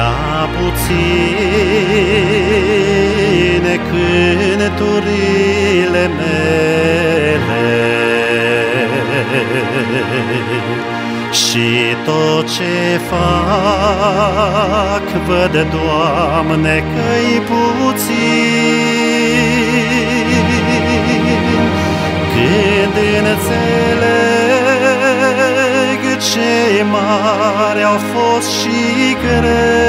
prea puține cânturile mele și tot ce fac văd, Doamne, că-i puțin. Când înțeleg ce mari au fost și grele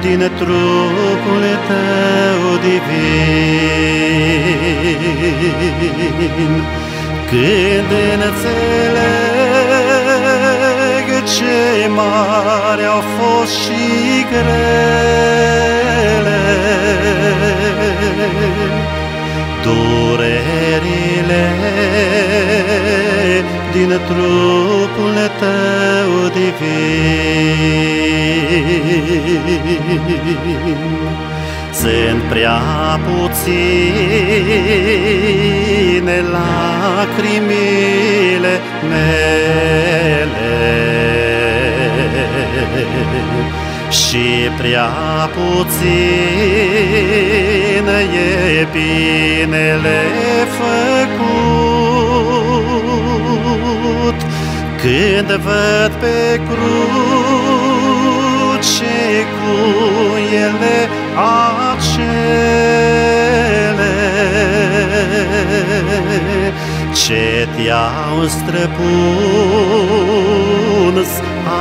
din trupul tău divin. Când înțeleg ce mari au fost și grele, durerile din trupul tău divin. Sunt prea puține lacrimile mele și prea puțin e binele când văd pe cruce cu ele acele ce te-au străpuns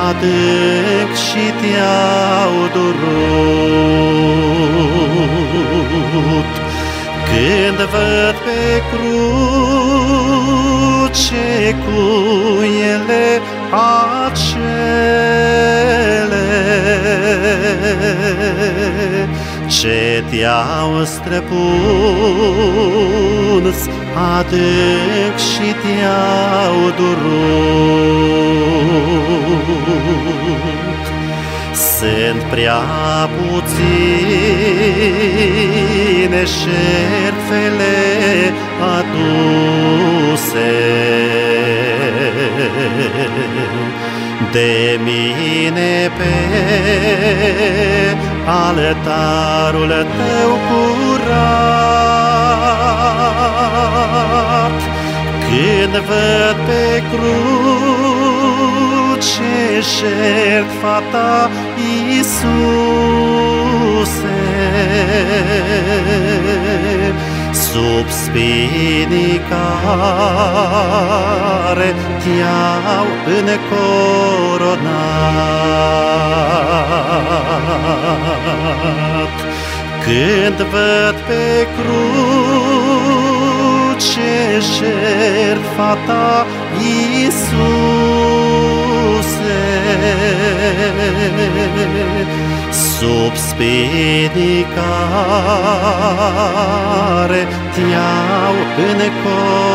adânc și te-au durut. Când văd pe cruce cu ele te-au străpuns adânc și te-au durut. Sunt prea puține șerfele aduse de mine pe altarul tău curat. Când văd pe cruce șertfa ta, Iisuse, sub spinii care te-au încoronat. Când văd pe cruce șertfa ta, Iisuse, sub spinii care te-au încoronat.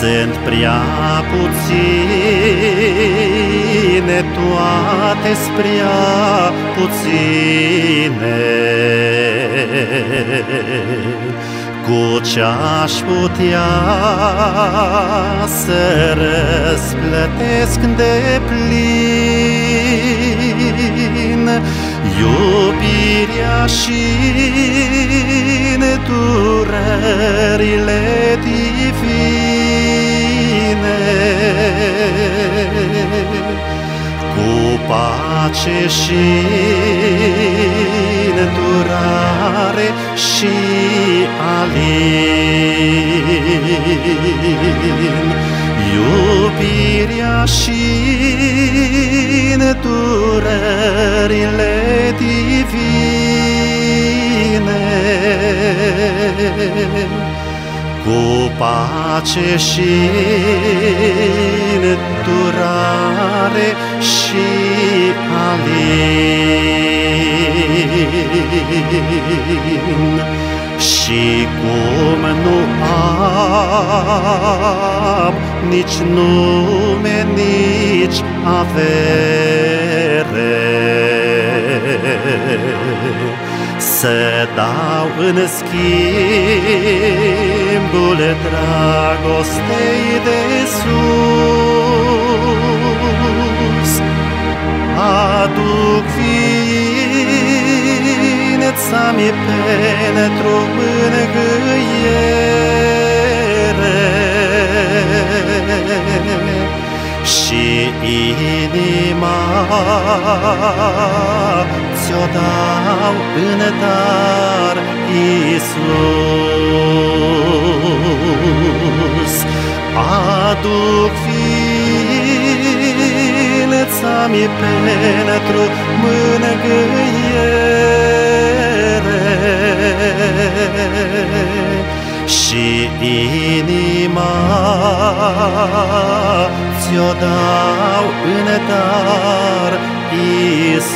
Sunt prea puține, toate prea puține. Cu ce-aș putea să răsplătesc de plin Iubirea și nedurările divine Cu pace și îndurare și alin. Iubirea și îndurările divine Cu pace și îndurare și alin Și cum nu am nici nume, nici avere. Să dau în schimbul dragostei de sus, aduc ființa-mi pentru mângâiere. Și inima ți-o dau în dar, Iisus. Aduc ființa-mi pentru mângâiere și inima ți-o dau în dar, Iisus.